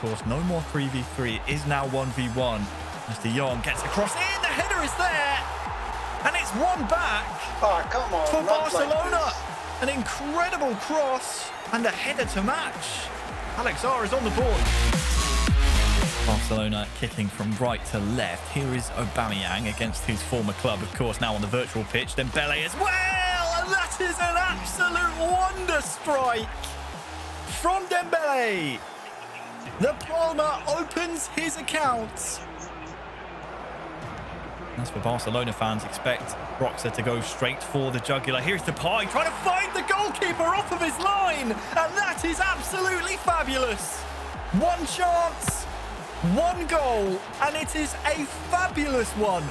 course. No more 3v3. It is now 1v1. As De Jong gets across in. The header is there. And it's one back. Oh, come on. For Barcelona. Like An incredible cross and a header to match. Alex R is on the board. Barcelona kicking from right to left. Here is Aubameyang against his former club, of course, now on the virtual pitch. Then Dembele as well. And that is an absolute wonder strike from Dembele. The Palmer opens his account. As for Barcelona fans, expect Broxa to go straight for the jugular. Here's the Depay trying to find the goalkeeper off of his line. And that is absolutely fabulous. One chance, one goal, and it is a fabulous one.